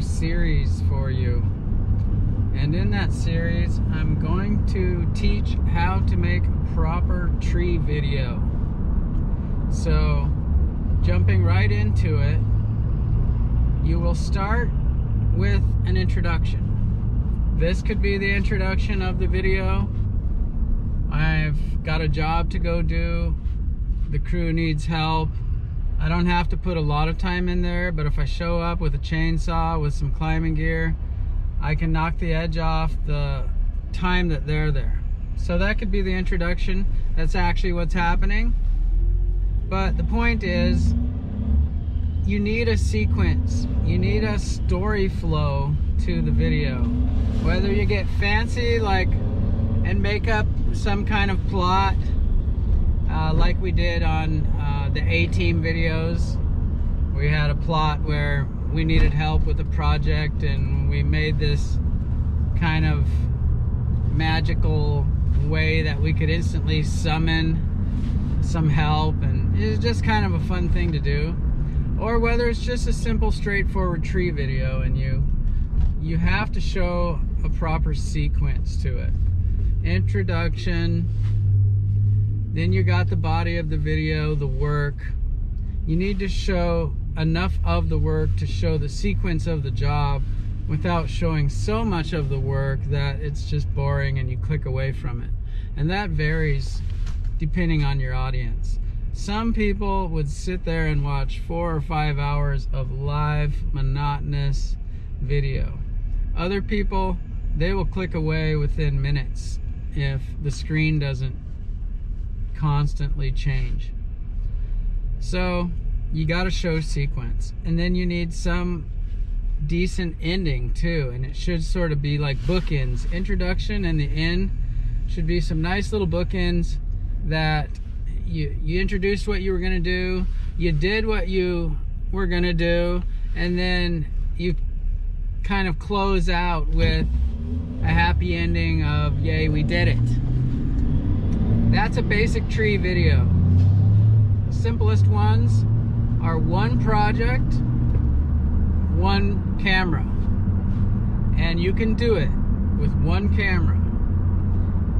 series for you. And in that series, I'm going to teach how to make a proper tree video. So, jumping right into it, you will start with an introduction. This could be the introduction of the video. I've got a job to go do. The crew needs help. I don't have to put a lot of time in there, but if I show up with a chainsaw, with some climbing gear, I can knock the edge off the time that they're there. So that could be the introduction. That's actually what's happening. But the point is, you need a sequence. You need a story flow to the video. Whether you get fancy like and make up some kind of plot uh, like we did on the A-Team videos. We had a plot where we needed help with a project and we made this kind of magical way that we could instantly summon some help and it was just kind of a fun thing to do or whether it's just a simple straightforward tree video and you you have to show a proper sequence to it introduction then you got the body of the video the work. You need to show enough of the work to show the sequence of the job without showing so much of the work that it's just boring and you click away from it. And that varies depending on your audience. Some people would sit there and watch four or five hours of live monotonous video. Other people, they will click away within minutes if the screen doesn't constantly change. So you got to show sequence and then you need some decent ending too and it should sort of be like bookends introduction and the end should be some nice little bookends that you you introduced what you were gonna do, you did what you were gonna do, and then you kind of close out with a happy ending of yay we did it. That's a basic tree video. The simplest ones are one project, one camera. And you can do it with one camera.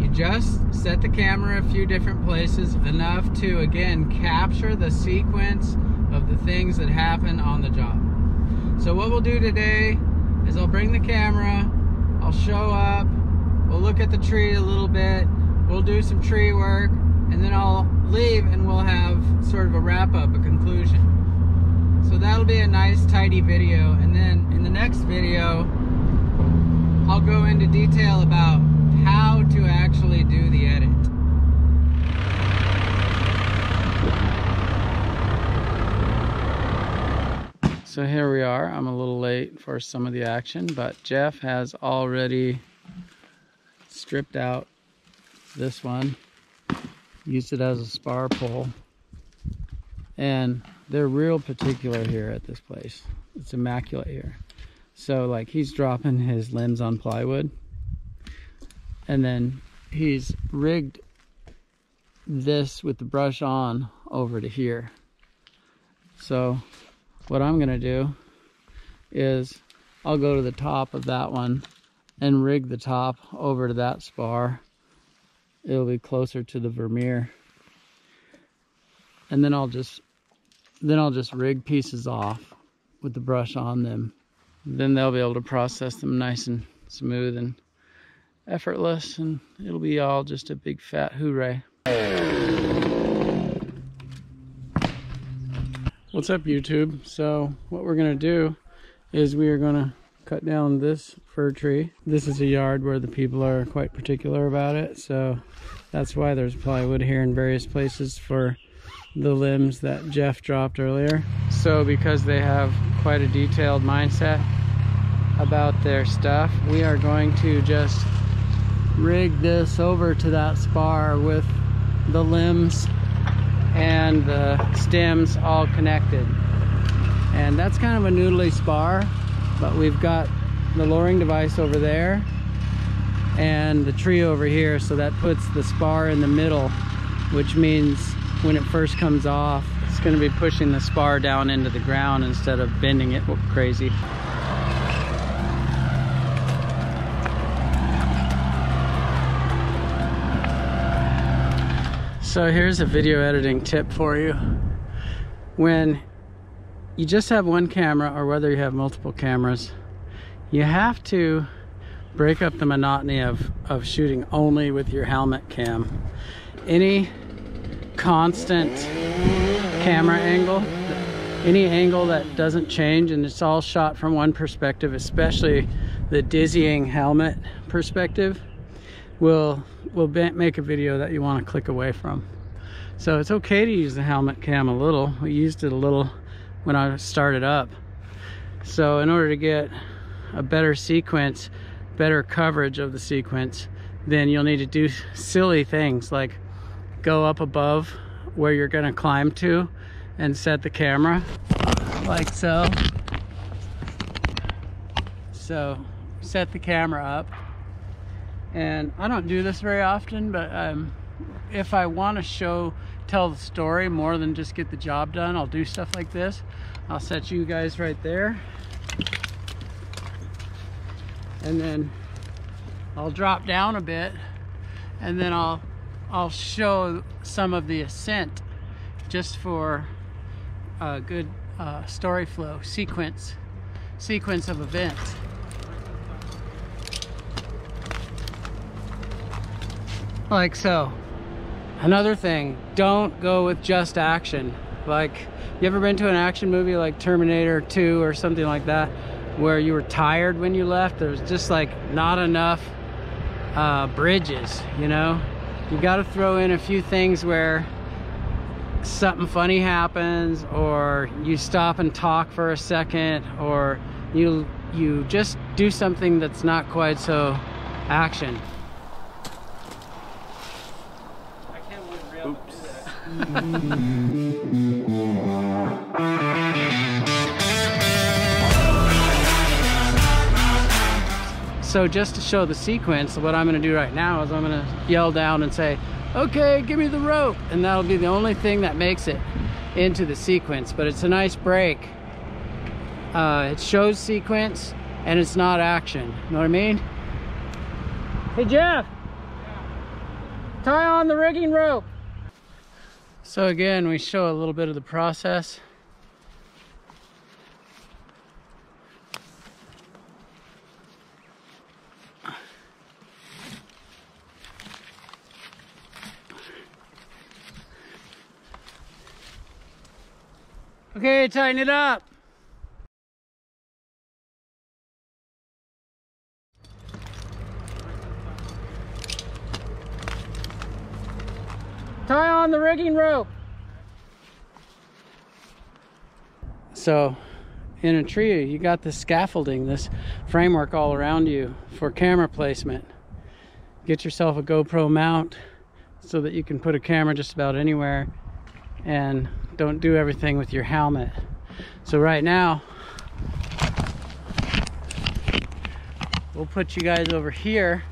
You just set the camera a few different places enough to, again, capture the sequence of the things that happen on the job. So what we'll do today is I'll bring the camera, I'll show up, we'll look at the tree a little bit, we'll do some tree work, and then I'll leave and we'll have sort of a wrap up, a conclusion. So that'll be a nice tidy video. And then in the next video, I'll go into detail about how to actually do the edit. So here we are. I'm a little late for some of the action, but Jeff has already stripped out this one, used it as a spar pole, and they're real particular here at this place. It's immaculate here. So like he's dropping his limbs on plywood and then he's rigged this with the brush on over to here so what I'm gonna do is I'll go to the top of that one and rig the top over to that spar it'll be closer to the Vermeer and then I'll just then I'll just rig pieces off with the brush on them then they'll be able to process them nice and smooth and effortless and it'll be all just a big fat hooray. What's up YouTube? So what we're gonna do is we are gonna cut down this fir tree. This is a yard where the people are quite particular about it so that's why there's plywood here in various places for the limbs that Jeff dropped earlier. So because they have quite a detailed mindset about their stuff, we are going to just rig this over to that spar with the limbs and the stems all connected. And that's kind of a noodly spar, but we've got the lowering device over there and the tree over here, so that puts the spar in the middle, which means when it first comes off, It's going to be pushing the spar down into the ground instead of bending it crazy. So here's a video editing tip for you. When you just have one camera or whether you have multiple cameras, you have to break up the monotony of, of shooting only with your helmet cam. Any constant camera angle, any angle that doesn't change and it's all shot from one perspective, especially the dizzying helmet perspective, will will make a video that you want to click away from. So it's okay to use the helmet cam a little. We used it a little when I started up. So in order to get a better sequence, better coverage of the sequence, then you'll need to do silly things like go up above where you're gonna climb to and set the camera like so. So set the camera up and I don't do this very often but um, if I want to show tell the story more than just get the job done. I'll do stuff like this. I'll set you guys right there. And then I'll drop down a bit and then I'll I'll show some of the ascent just for a good uh, story flow sequence sequence of events. Like so another thing don't go with just action. Like you ever been to an action movie like Terminator 2 or something like that where you were tired when you left? There was just like not enough uh, bridges you know? You got to throw in a few things where something funny happens or you stop and talk for a second or you you just do something that's not quite so action so just to show the sequence, what I'm gonna do right now is I'm gonna yell down and say, okay, give me the rope. And that'll be the only thing that makes it into the sequence, but it's a nice break. Uh, it shows sequence and it's not action, you know what I mean? Hey Jeff, tie on the rigging rope. So again, we show a little bit of the process. Okay, tighten it up. Tie on the rigging rope. So in a tree, you got this scaffolding, this framework all around you for camera placement. Get yourself a GoPro mount so that you can put a camera just about anywhere and don't do everything with your helmet. So right now, we'll put you guys over here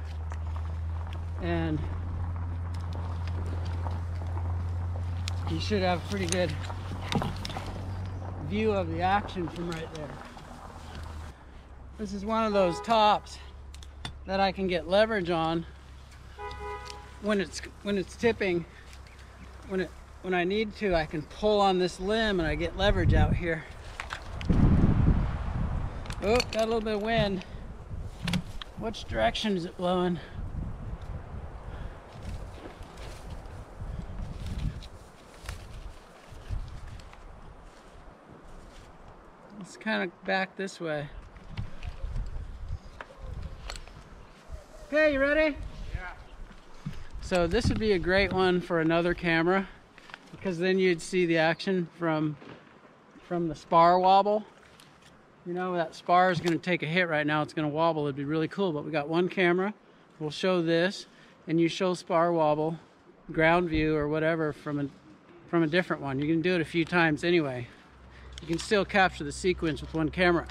and you should have a pretty good view of the action from right there. This is one of those tops that I can get leverage on when it's when it's tipping. When it when I need to I can pull on this limb and I get leverage out here. Oh got a little bit of wind. Which direction is it blowing kind of back this way. Okay, you ready? Yeah. So this would be a great one for another camera because then you'd see the action from from the spar wobble. You know, that spar is going to take a hit right now. It's going to wobble. It'd be really cool. But we got one camera. We'll show this and you show spar wobble, ground view or whatever from a, from a different one. You can do it a few times anyway you can still capture the sequence with one camera.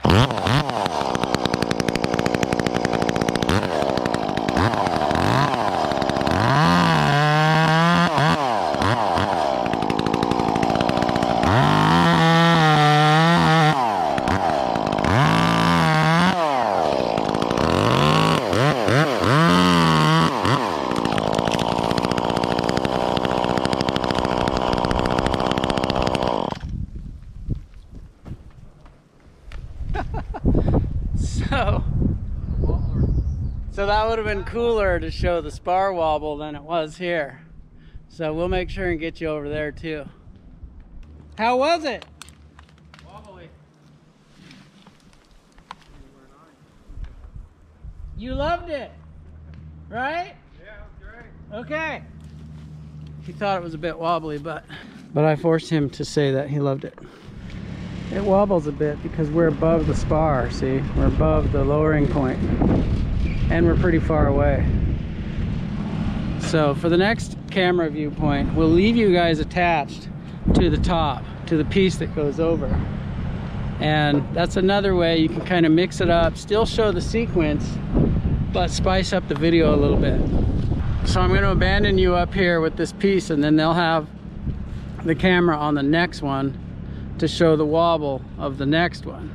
that would have been cooler to show the spar wobble than it was here. So we'll make sure and get you over there too. How was it? Wobbly. You loved it, right? Yeah, great. Okay. He thought it was a bit wobbly, but but I forced him to say that he loved it. It wobbles a bit because we're above the spar, see? We're above the lowering. And we're pretty far away. So for the next camera viewpoint, we'll leave you guys attached to the top, to the piece that goes over. And that's another way you can kind of mix it up, still show the sequence, but spice up the video a little bit. So I'm going to abandon you up here with this piece and then they'll have the camera on the next one to show the wobble of the next one.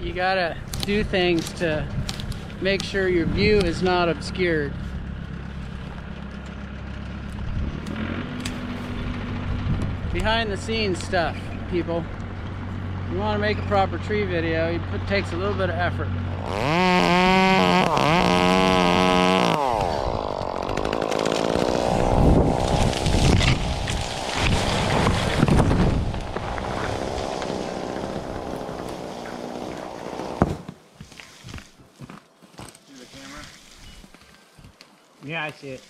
You gotta do things to make sure your view is not obscured. Behind the scenes stuff, people. You want to make a proper tree video, it takes a little bit of effort. Yeah, I see it.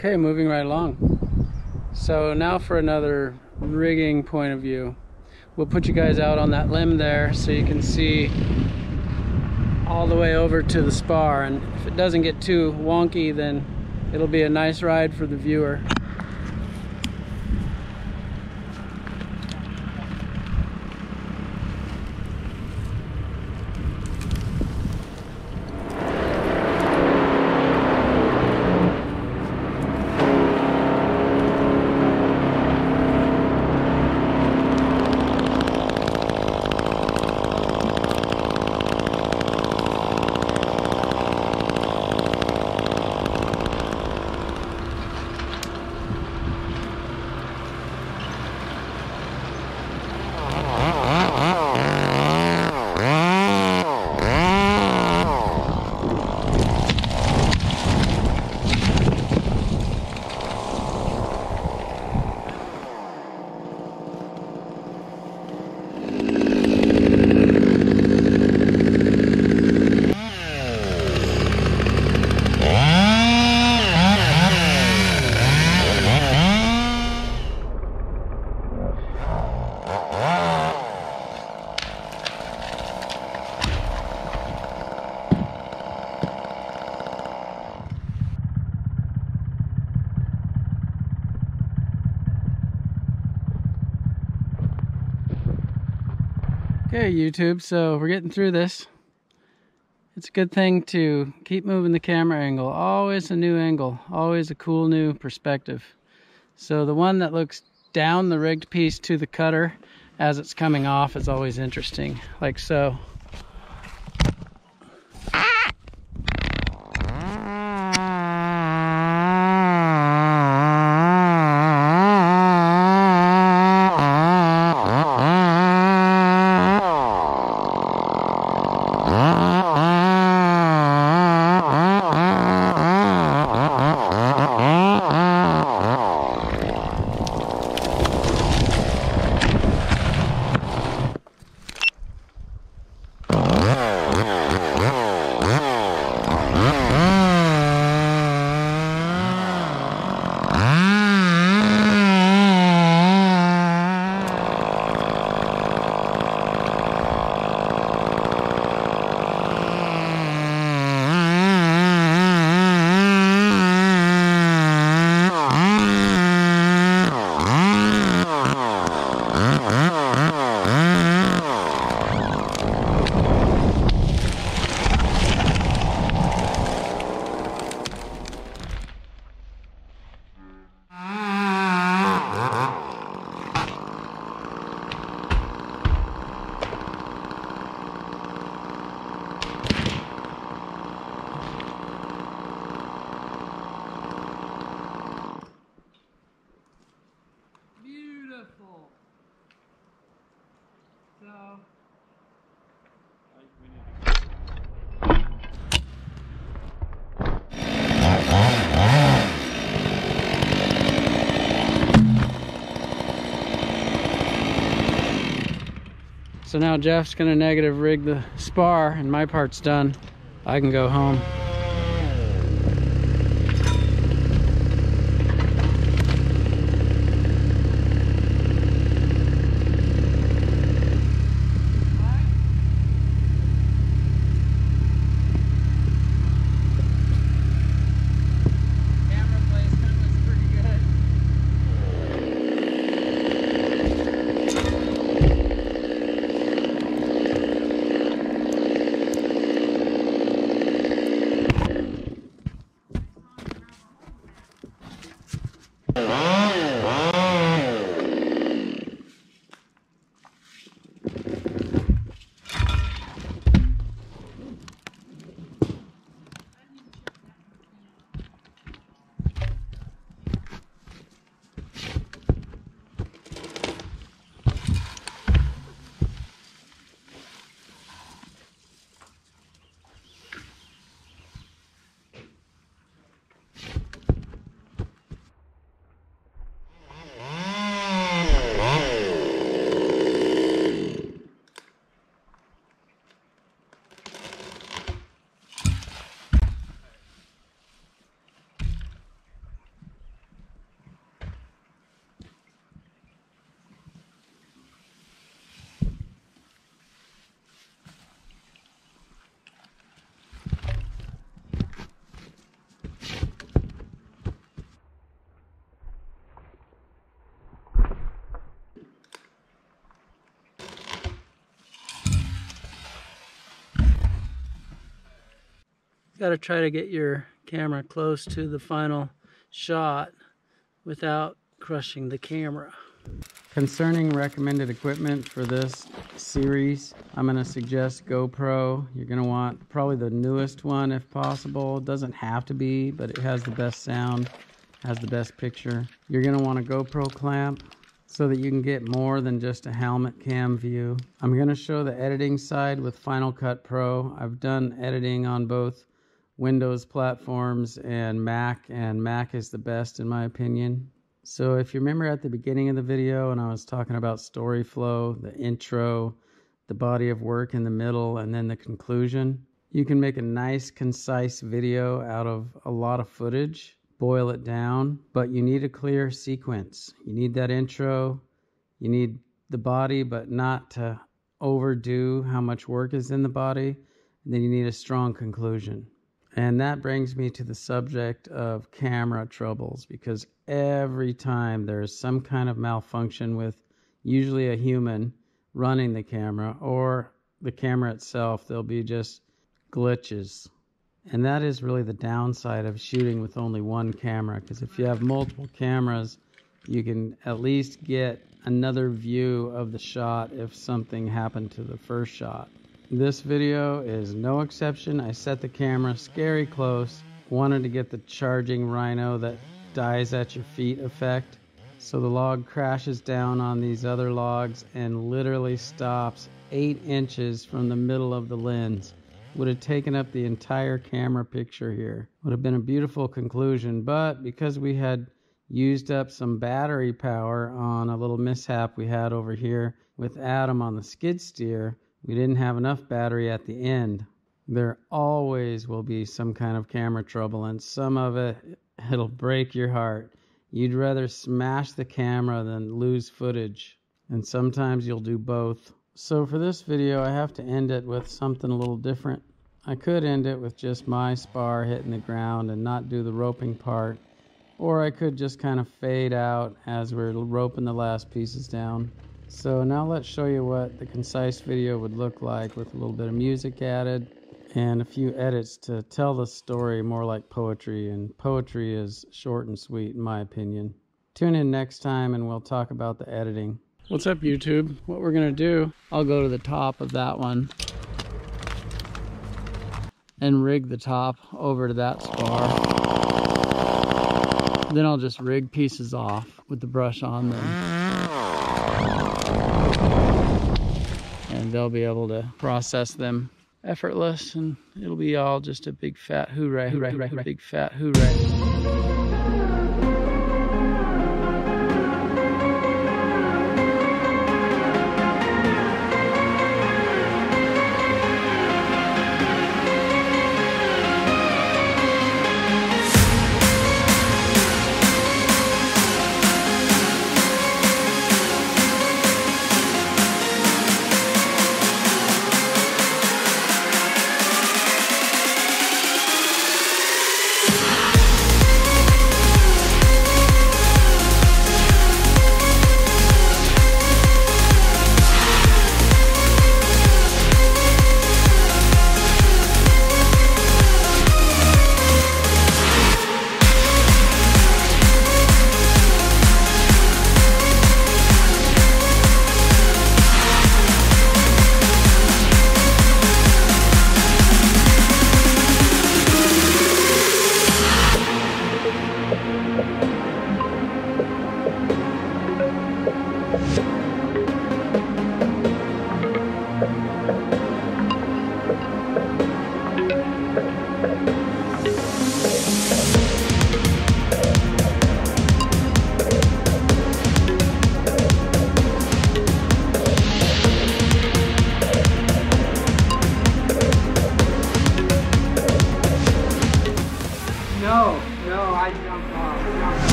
Okay, moving right along. So now for another rigging point of view. We'll put you guys out on that limb there so you can see all the way over to the spar and if it doesn't get too wonky then it'll be a nice ride for the viewer. YouTube, so we're getting through this. It's a good thing to keep moving the camera angle. Always a new angle, always a cool new perspective. So the one that looks down the rigged piece to the cutter as it's coming off is always interesting, like so. So now Jeff's gonna negative rig the spar and my part's done. I can go home. Got to try to get your camera close to the final shot without crushing the camera. Concerning recommended equipment for this series, I'm going to suggest GoPro. You're going to want probably the newest one if possible. It doesn't have to be, but it has the best sound, has the best picture. You're going to want a GoPro clamp so that you can get more than just a helmet cam view. I'm going to show the editing side with Final Cut Pro. I've done editing on both Windows platforms and Mac, and Mac is the best in my opinion. So if you remember at the beginning of the video and I was talking about story flow, the intro, the body of work in the middle, and then the conclusion, you can make a nice concise video out of a lot of footage, boil it down, but you need a clear sequence. You need that intro, you need the body, but not to overdo how much work is in the body. And then you need a strong conclusion. And that brings me to the subject of camera troubles because every time there's some kind of malfunction with usually a human running the camera or the camera itself. There'll be just glitches. And that is really the downside of shooting with only one camera because if you have multiple cameras, you can at least get another view of the shot if something happened to the first shot. This video is no exception. I set the camera scary close, wanted to get the charging rhino that dies at your feet effect. So the log crashes down on these other logs and literally stops eight inches from the middle of the lens. Would have taken up the entire camera picture here. Would have been a beautiful conclusion, but because we had used up some battery power on a little mishap we had over here with Adam on the skid steer, we didn't have enough battery at the end. There always will be some kind of camera trouble, and some of it, it'll break your heart. You'd rather smash the camera than lose footage. And sometimes you'll do both. So for this video, I have to end it with something a little different. I could end it with just my spar hitting the ground and not do the roping part. Or I could just kind of fade out as we're roping the last pieces down. So now let's show you what the concise video would look like with a little bit of music added and a few edits to tell the story more like poetry, and poetry is short and sweet, in my opinion. Tune in next time and we'll talk about the editing. What's up, YouTube? What we're going to do, I'll go to the top of that one and rig the top over to that spar. Then I'll just rig pieces off with the brush on them. And they'll be able to process them effortless and it'll be all just a big fat hooray, hooray, hooray, big fat hooray.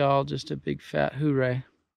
All just a big fat hooray.